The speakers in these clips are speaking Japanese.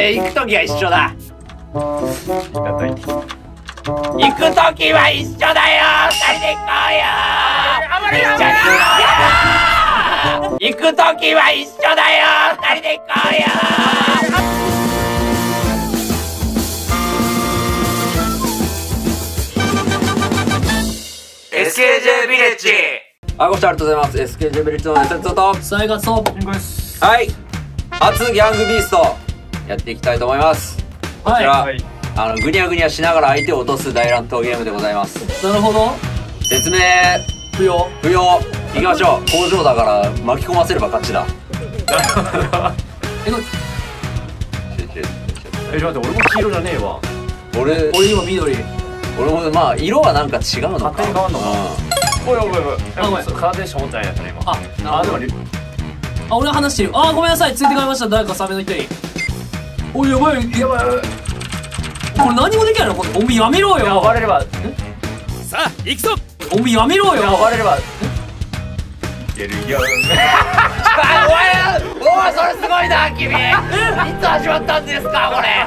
上行く時は一緒だ。行く時は一緒だよ。二人で行こうよ。めっちゃ行こうよ。行く時は一緒だよ。二人で行こうよ SKJ ビレッジ。あご視聴ありがとうございます。SKJ ビレッジのネタツと。それがそうはい。初ギャングビーストやっていきたいと思います。こちら、ははい。あのグニャグニャしながら相手を落とす大乱闘ゲームでございます。なるほど。説明不要。不要。行きましょう。工場だから巻き込ませれば勝ちだ。えこえちょっと待って俺も黄色じゃねえわ。俺俺今緑。俺もまあ色はなんか違うのか。勝手に変わんのか。うおいおいおいおい。あカーテンション持ってないやつね今。あなるほど。あでもリあ俺は話してる。あごめんなさい。ついてかれました。誰かサメの人。においやばいやばい。これ何もできないの？これおみやめろよ。暴れれば。さあ行くぞ。おみやめろよ。暴れれば。いけるよ。あ おいおいそれすごいな君。いつ始まったんですかこれ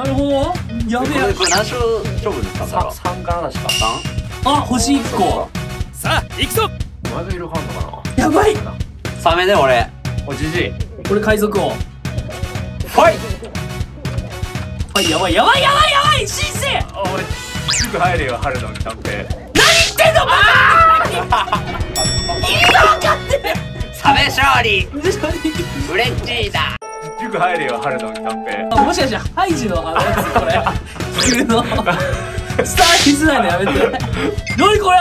なるほど。やべこれえこれ何勝勝負ですかさ三かな確か三あ星1個。さあ行くぞ。まだ色変わんのかやばい。サメね俺。なおじじい。俺海賊王。ファイはいやばいやばいやばいやばい新生あ俺すぐ入れよ春のキャンペーン。サメ勝利。フレンチーだすぐ入れよ春のキャンペーン。あもしかしてハイジのあのやつこれ。急の伝わりづらいのやめて。何これ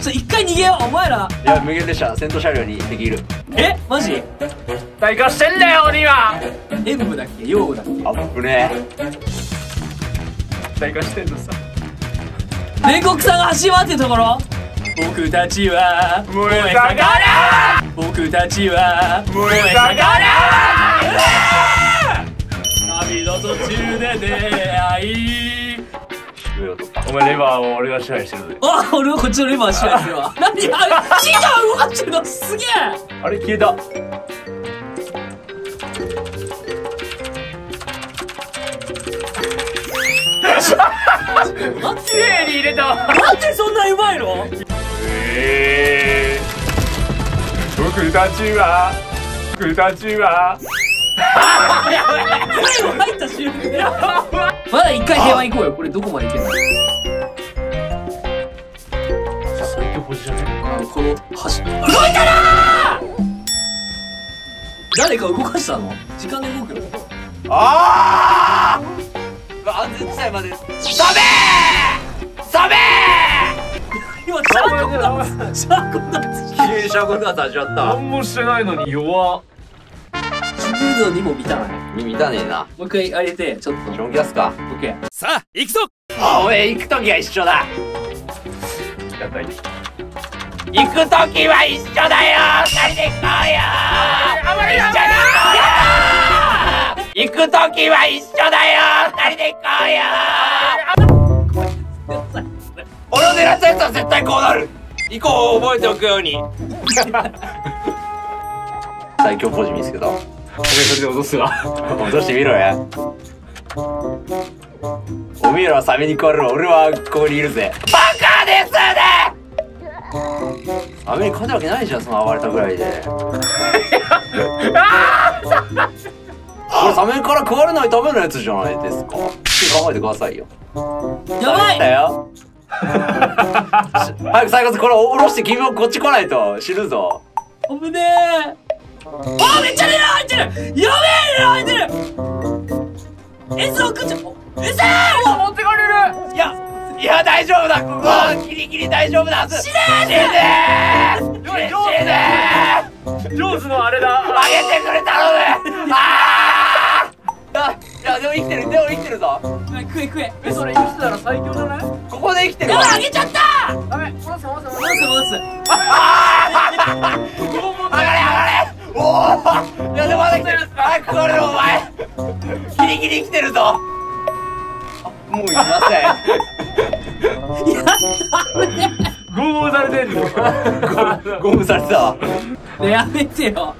ちょ一回逃げよう。お前ら。いや無限列車戦闘車両に敵いる。えマジ？大化してんだよ鬼は。演武だっけ？用語だっけ？あぶね大化してんのさ。煉獄さんが走り回ってるところ。僕たちは燃え盛れ僕たちは燃え盛旅の途中で出会い。お前レバーを俺が支配してるぜあ俺はこっちのレバー支配するわ何あれ木が動かしてるの？すげえ。あれ消えた。綺麗に入れた。なんでそんなうまいの？僕たちは僕たちは。最後入った瞬間まだ一回平和行こうよ。これどこまで行けんの？最強ポジションね。この橋動いたな誰か動かしたの？時間で動くよああ安全地帯まで。サメー！サメ今シャーコンダーツシャーコンダーツー急にシャーコンダーツ始まった。何もしてないのに弱っ。自分のにも満たない。耳たねえな。もう一回あげてちょっと。ジョンキャスか。オッケーさあ行くぞ。あおい行く時は一緒だ。やったい行く時は一緒だよ。二人で行こうよ。めっちゃ行く時は一緒だよ。二人で行こうよ狙ったやつは絶対こうなる。以降覚えておくように。最強ポジ見つけた。ごめんそれで落とすわ落としてみろや。おめえらはサメに食われるわ俺はここにいるぜ。バカですね！サメに勝てるわけないじゃんその暴れたぐらいで。これサメから食われないためのやつじゃないですか。考えてくださいよ。やばい！だよ早く最後これ下ろして君もこっち来ないと。死ぬぞ。危ねえ。あめっちゃレア入ってる。やべえレア入ってる。S 送っちゃお S お持ってかれる。いやいや大丈夫だ。ここはギリギリ大丈夫だ。死ね死ね死ね死ねジョーズのあれだ。あげてくれ頼むあー。あいやでも生きてるでも生きてるぞ。食え食え。えそれ生きてたら最強じゃないここで生きてるあげちゃった！ダメ戻せ戻せ戻戻す。戻す上がれ上がれおおいやでもまだ来てる早く来れるお前ギリギリ来てるぞもういません拷問されてんのゴムされたわねやめてよ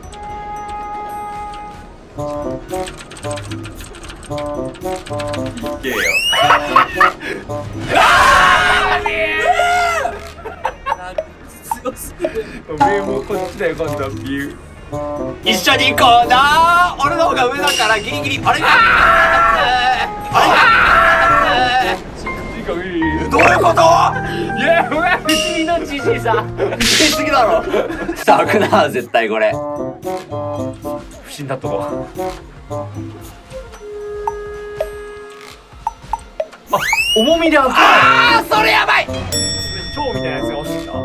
いけよ強すぎるおめえもこっちだ。よ今度ビュー一緒に行こうな俺の方が上だ。からギリギリあれあれどういうこといやうわ不思議のじじいさ言いすぎだ。ろ咲くな絶対これ不審なとこあ重みで当たるあーそれやばい。蝶みたいなやつが落ちてきたう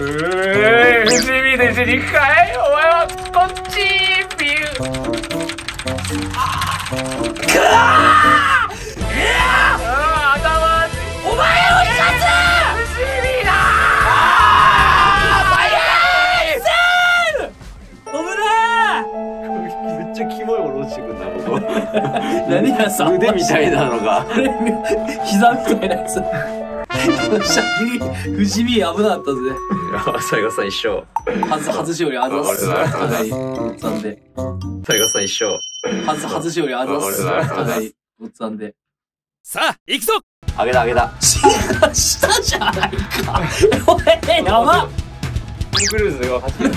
えー不死身で死にかい。お前はこっちビュー。くわあーキモいもの落ちてくんなここえ何やさ腕みたいなのが。膝みたいなやつ。よっしゃ不死身危なかったぜ。最後さん一緒。はず外しよりあざっす。ありがとうござい。おっさんで最後さん一緒。はず外しよりあざっす。ありがとうござい。ますおっさんでさあ行くぞ。あげたあげた。したじゃないか。おいやばっ。トム・クルーズが走る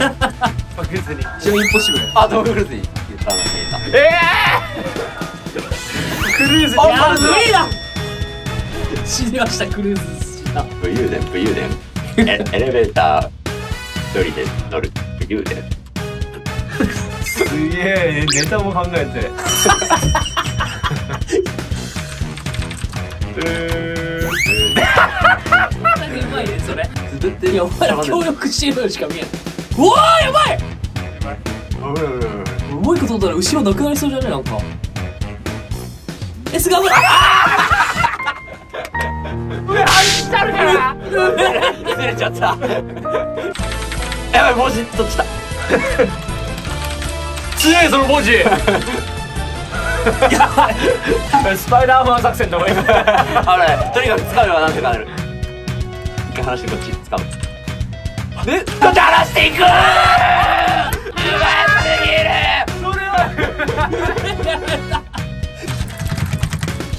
確実にショーインポッシブルあトム・クルーズに言ったの見えたええクルーズいや無理だ。死にましたクルーズ。した武勇伝武勇伝エエレベーター一人で乗る武勇伝すげえネタも考えて。うまいねそれ。いやお前ら協力してるのしか見えない。うわーやばいうまいことだら後ろなくなりそうじゃねなんか。えすごい。ずれちゃった。やばい文字ときた。強いその文字。スパイダーマン作戦の方がいいあれとにかく掴めばなんとかなる。一回離してこっち掴むでこっち離していくうますぎるそ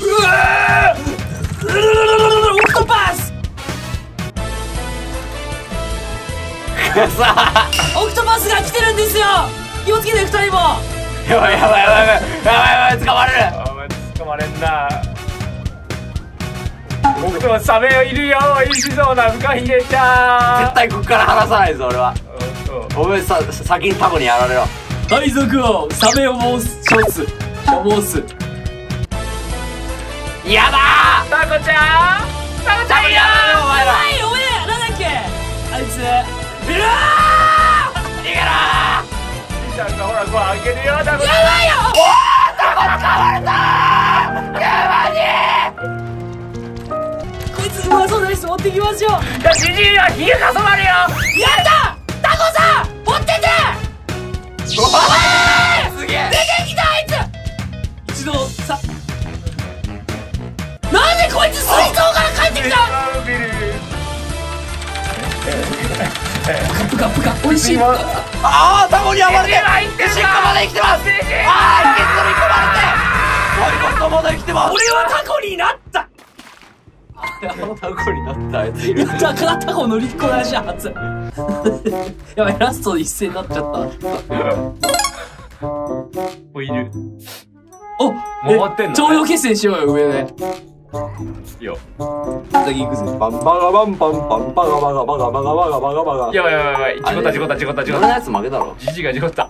れはオクトパスさあオクトパスが来てるんですよ気をつけて二人もやばいやばいやばいやばいやばいやばい掴まれるお前捕まれんな僕とサメいるよいしそうなフカヒゲちゃん絶対こっから離さないぞ俺はお前さ先にタコにやられろ海賊王サメを申す処す処すやだタコちゃんタコちゃんいるよお前らなんだっけ？あいつ。うわー！逃げろちゃんがほらこう開けるよ！タコやばいよ！こいつうまそうなやつ持ってきますよ！やっいやジジイはかさばるよ！たすげえ出てきたあいつ一度さなんでこいつ水槽から帰ってきたビルプカプカ美味しいああタコに暴れてジジイは生きてるシッカまで生きてタコになったあいついる。やったからタコ乗りこなし初 やばいラスト一斉になっちゃった。もういる。おもう終わってんのね。徴用決戦しようよ上で。いいよ先行くぜバンバガバンバンバンバガバガバガバガバガバガバガやばいやばいやばい事故った事故った事故った事故ったやつ負けだろジジイが事故った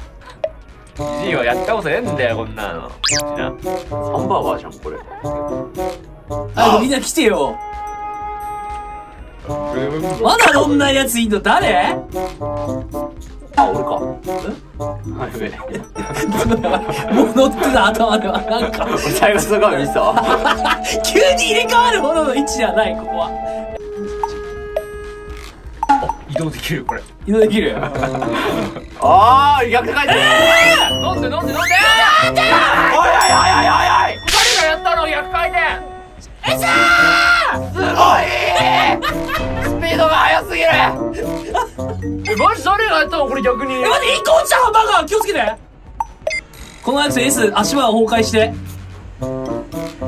ジジイはやったことねえんだよこんなのジなハンバーガーじゃんこれあみんな来てよまだ乗んないやついんの誰？あ俺か。え？もう乗ってた頭では。なんか。俺最後すごいミスったわ。急に入れ替わるほどの位置じゃないここは。移動できるこれ。移動できる？ああ逆って書いてる飲んで飲んで飲んで！おいやったわこれ逆にえ、待って、1個落ちたバーガー気をつけてこのアクセル S、足場が崩壊して。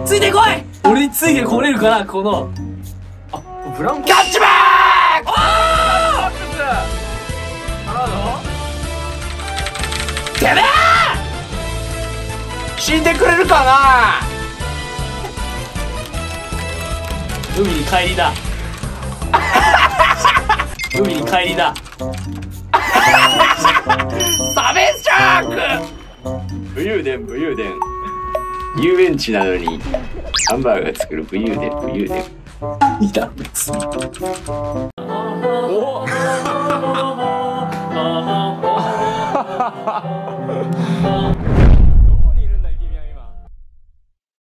ついてこい俺についてこれるから、この。ブランコキャッチバーからのてめえ死んでくれるかな？海に帰りだ。海に帰りだ。サメシャーク。武勇伝武勇伝。遊園地なのにハンバーガー作る武勇伝武勇伝。いや、別に。お